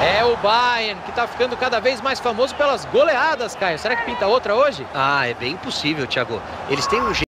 É o Bayern que está ficando cada vez mais famoso pelas goleadas, Caio. Será que pinta outra hoje? Ah, é bem possível, Thiago. Eles têm um jeito.